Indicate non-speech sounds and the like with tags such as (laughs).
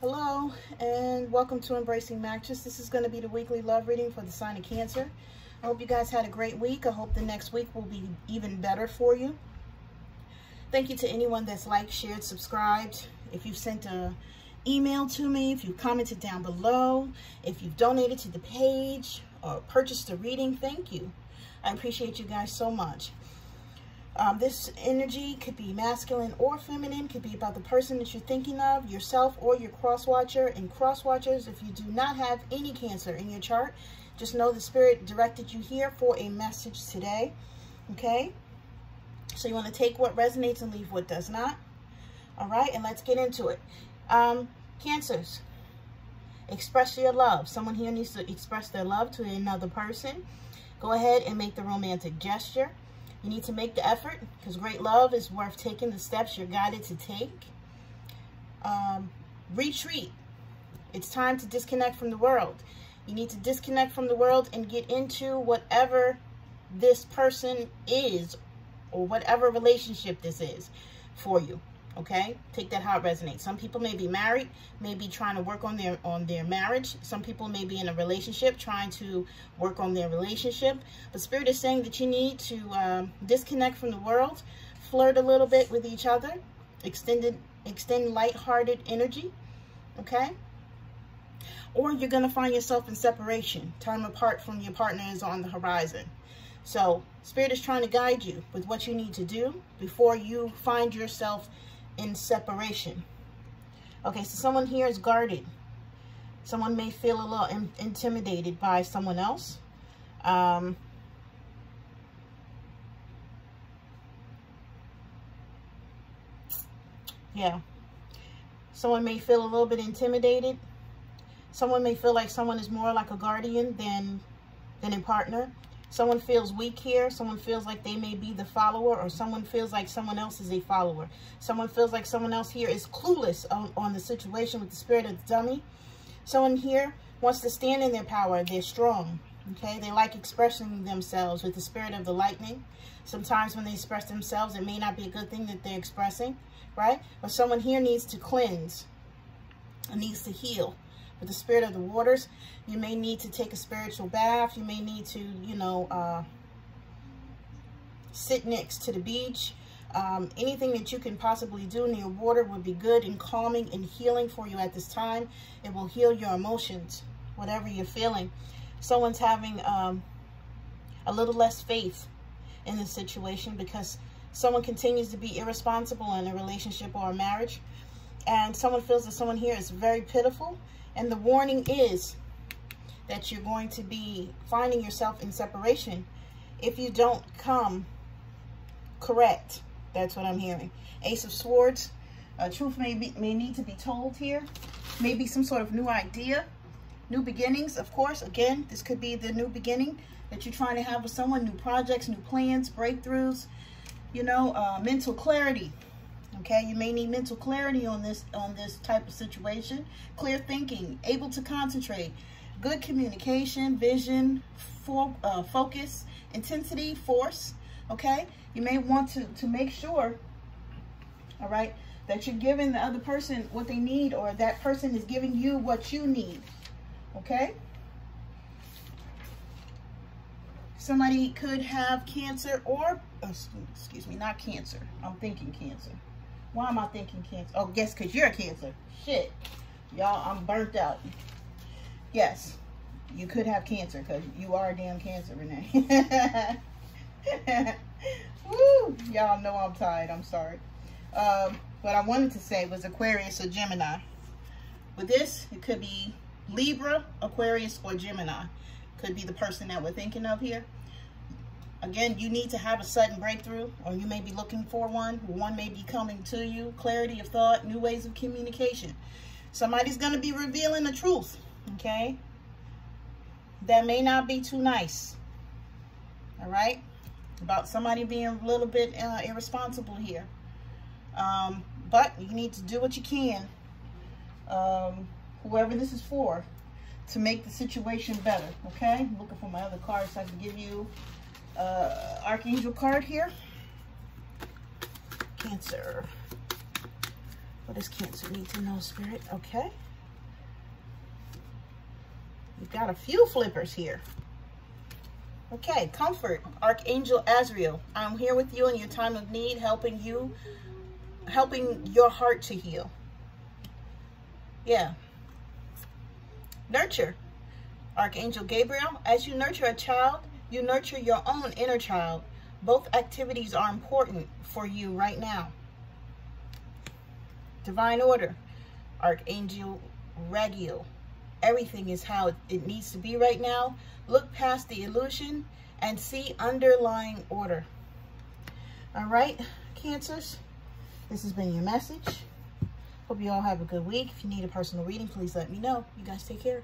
Hello, and welcome to Embracing Mactress. This is going to be the weekly love reading for the sign of Cancer. I hope you guys had a great week. I hope the next week will be even better for you. Thank you to anyone that's liked, shared, subscribed. If you've sent a email to me, if you commented down below, if you've donated to the page or purchased a reading, thank you. I appreciate you guys so much. Um, this energy could be masculine or feminine, could be about the person that you're thinking of, yourself or your cross watcher. And cross watchers, if you do not have any cancer in your chart, just know the spirit directed you here for a message today. Okay? So you want to take what resonates and leave what does not. All right, and let's get into it. Um, cancers, express your love. Someone here needs to express their love to another person. Go ahead and make the romantic gesture. You need to make the effort because great love is worth taking the steps you're guided to take. Um, retreat. It's time to disconnect from the world. You need to disconnect from the world and get into whatever this person is or whatever relationship this is for you okay? Take that how it resonates. Some people may be married may be trying to work on their on their marriage. Some people may be in a relationship trying to work on their relationship. But spirit is saying that you need to um, disconnect from the world flirt a little bit with each other extended extend light-hearted energy okay? Or you're going to find yourself in separation time apart from your partner is on the horizon. So spirit is trying to guide you with what you need to do before you find yourself in separation. Okay, so someone here is guarded. Someone may feel a little in intimidated by someone else. Um, yeah. Someone may feel a little bit intimidated. Someone may feel like someone is more like a guardian than, than a partner. Someone feels weak here. Someone feels like they may be the follower or someone feels like someone else is a follower. Someone feels like someone else here is clueless on, on the situation with the spirit of the dummy. Someone here wants to stand in their power. They're strong. Okay, they like expressing themselves with the spirit of the lightning. Sometimes when they express themselves, it may not be a good thing that they're expressing, right? But someone here needs to cleanse, and needs to heal with the spirit of the waters. You may need to take a spiritual bath. You may need to, you know, uh, sit next to the beach. Um, anything that you can possibly do near water would be good and calming and healing for you at this time. It will heal your emotions, whatever you're feeling. Someone's having um, a little less faith in the situation because someone continues to be irresponsible in a relationship or a marriage. And someone feels that someone here is very pitiful and the warning is that you're going to be finding yourself in separation if you don't come correct. That's what I'm hearing. Ace of Swords. Uh, truth may, be, may need to be told here. Maybe some sort of new idea. New beginnings, of course. Again, this could be the new beginning that you're trying to have with someone. New projects, new plans, breakthroughs. You know, uh, mental clarity okay? You may need mental clarity on this on this type of situation. Clear thinking able to concentrate good communication vision for uh, focus intensity force okay? You may want to to make sure all right that you're giving the other person what they need or that person is giving you what you need okay? Somebody could have cancer or excuse me not cancer. I'm thinking cancer why am I thinking cancer? Oh, guess because you're a cancer. Shit. Y'all, I'm burnt out. Yes, you could have cancer because you are a damn cancer, Renee. (laughs) Woo! Y'all know I'm tired. I'm sorry. Um, what I wanted to say was Aquarius or Gemini. With this, it could be Libra, Aquarius, or Gemini. Could be the person that we're thinking of here. Again, you need to have a sudden breakthrough, or you may be looking for one. One may be coming to you. Clarity of thought, new ways of communication. Somebody's going to be revealing the truth, okay? That may not be too nice, all right? About somebody being a little bit uh, irresponsible here. Um, but you need to do what you can, um, whoever this is for, to make the situation better, okay? I'm looking for my other cards so I can give you uh, Archangel card here. Cancer. What does Cancer need to know, Spirit? Okay. We've got a few flippers here. Okay, comfort, Archangel Azrael. I'm here with you in your time of need, helping you, helping your heart to heal. Yeah. Nurture, Archangel Gabriel. As you nurture a child, you nurture your own inner child. Both activities are important for you right now. Divine Order, Archangel Raguel. Everything is how it needs to be right now. Look past the illusion and see underlying order. All right, Cancers, this has been your message. Hope you all have a good week. If you need a personal reading, please let me know. You guys take care.